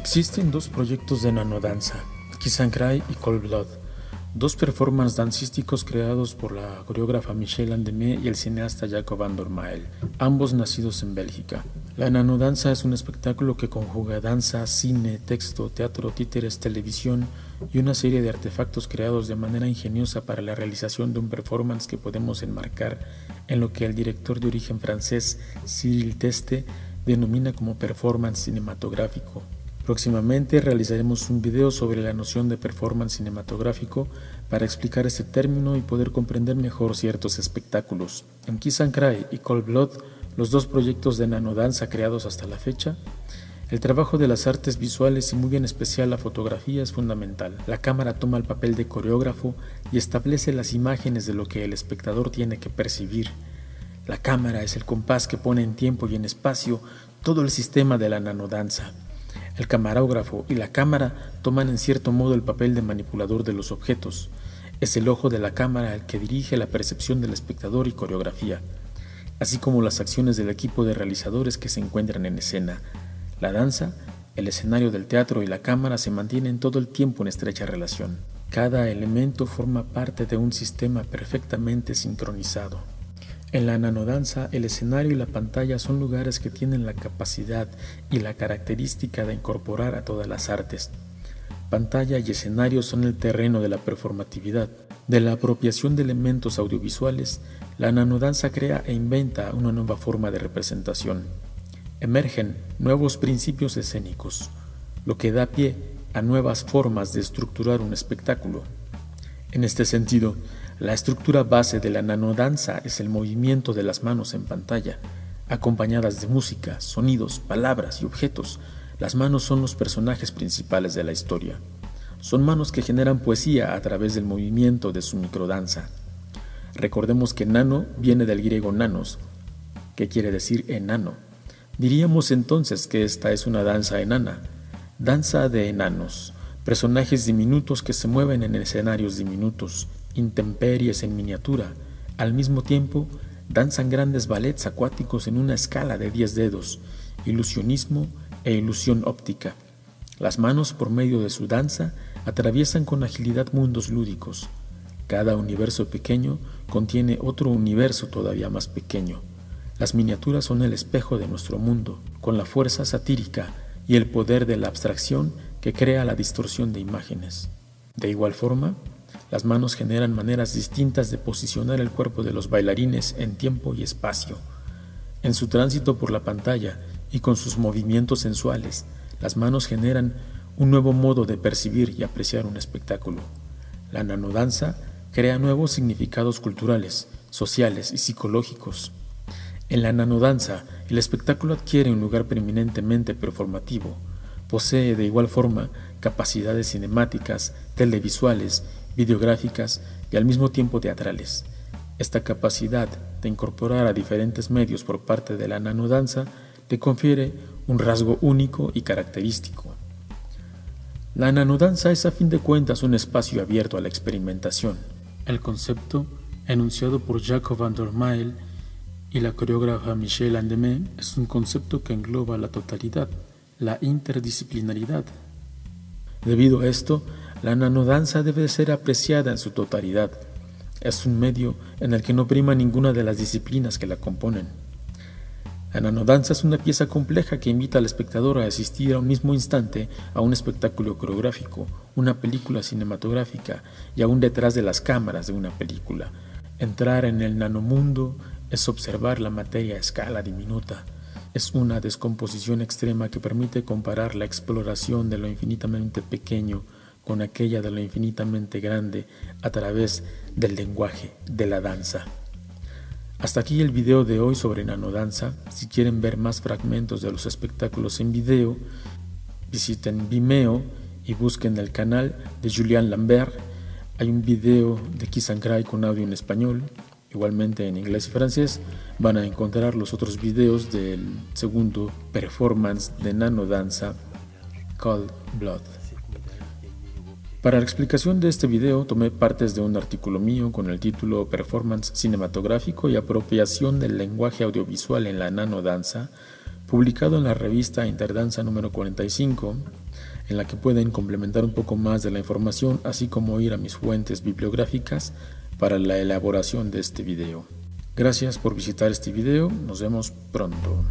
Existen dos proyectos de nanodanza, Kiss and Cry y Cold Blood, dos performances dancísticos creados por la coreógrafa Michelle Andemé y el cineasta Jacob Van Dormael, ambos nacidos en Bélgica. La nanodanza es un espectáculo que conjuga danza, cine, texto, teatro, títeres, televisión y una serie de artefactos creados de manera ingeniosa para la realización de un performance que podemos enmarcar en lo que el director de origen francés Cyril Teste denomina como performance cinematográfico. Próximamente realizaremos un video sobre la noción de performance cinematográfico para explicar este término y poder comprender mejor ciertos espectáculos. En Kiss and Cry y Cold Blood, los dos proyectos de nanodanza creados hasta la fecha, el trabajo de las artes visuales y muy en especial la fotografía es fundamental. La cámara toma el papel de coreógrafo y establece las imágenes de lo que el espectador tiene que percibir. La cámara es el compás que pone en tiempo y en espacio todo el sistema de la nanodanza. El camarógrafo y la cámara toman en cierto modo el papel de manipulador de los objetos. Es el ojo de la cámara el que dirige la percepción del espectador y coreografía, así como las acciones del equipo de realizadores que se encuentran en escena. La danza, el escenario del teatro y la cámara se mantienen todo el tiempo en estrecha relación. Cada elemento forma parte de un sistema perfectamente sincronizado. En la nanodanza, el escenario y la pantalla son lugares que tienen la capacidad y la característica de incorporar a todas las artes. Pantalla y escenario son el terreno de la performatividad. De la apropiación de elementos audiovisuales, la nanodanza crea e inventa una nueva forma de representación. Emergen nuevos principios escénicos, lo que da pie a nuevas formas de estructurar un espectáculo. En este sentido, la estructura base de la nanodanza es el movimiento de las manos en pantalla, acompañadas de música, sonidos, palabras y objetos. Las manos son los personajes principales de la historia. Son manos que generan poesía a través del movimiento de su microdanza. Recordemos que nano viene del griego nanos, que quiere decir enano. Diríamos entonces que esta es una danza enana, danza de enanos, personajes diminutos que se mueven en escenarios diminutos, intemperies en miniatura. Al mismo tiempo, danzan grandes ballets acuáticos en una escala de 10 dedos, ilusionismo e ilusión óptica. Las manos, por medio de su danza, atraviesan con agilidad mundos lúdicos. Cada universo pequeño contiene otro universo todavía más pequeño. Las miniaturas son el espejo de nuestro mundo, con la fuerza satírica y el poder de la abstracción que crea la distorsión de imágenes. De igual forma, las manos generan maneras distintas de posicionar el cuerpo de los bailarines en tiempo y espacio. En su tránsito por la pantalla y con sus movimientos sensuales, las manos generan un nuevo modo de percibir y apreciar un espectáculo. La nanodanza crea nuevos significados culturales, sociales y psicológicos. En la nanodanza, el espectáculo adquiere un lugar preeminentemente performativo. Posee de igual forma capacidades cinemáticas, televisuales videográficas y al mismo tiempo teatrales. Esta capacidad de incorporar a diferentes medios por parte de la nanodanza le confiere un rasgo único y característico. La nanodanza es a fin de cuentas un espacio abierto a la experimentación. El concepto, enunciado por Jacob van der Mael y la coreógrafa Michelle Andemé, es un concepto que engloba la totalidad, la interdisciplinaridad. Debido a esto, la nanodanza debe ser apreciada en su totalidad. Es un medio en el que no prima ninguna de las disciplinas que la componen. La nanodanza es una pieza compleja que invita al espectador a asistir a un mismo instante a un espectáculo coreográfico, una película cinematográfica y aún detrás de las cámaras de una película. Entrar en el nanomundo es observar la materia a escala diminuta. Es una descomposición extrema que permite comparar la exploración de lo infinitamente pequeño con aquella de lo infinitamente grande a través del lenguaje de la danza. Hasta aquí el video de hoy sobre nanodanza. Si quieren ver más fragmentos de los espectáculos en video, visiten Vimeo y busquen el canal de Julian Lambert. Hay un video de Kiss and Cry con audio en español, igualmente en inglés y francés. Van a encontrar los otros videos del segundo performance de nanodanza, Cold Blood. Para la explicación de este video tomé partes de un artículo mío con el título Performance cinematográfico y apropiación del lenguaje audiovisual en la nanodanza, publicado en la revista Interdanza número 45, en la que pueden complementar un poco más de la información, así como ir a mis fuentes bibliográficas para la elaboración de este video. Gracias por visitar este video, nos vemos pronto.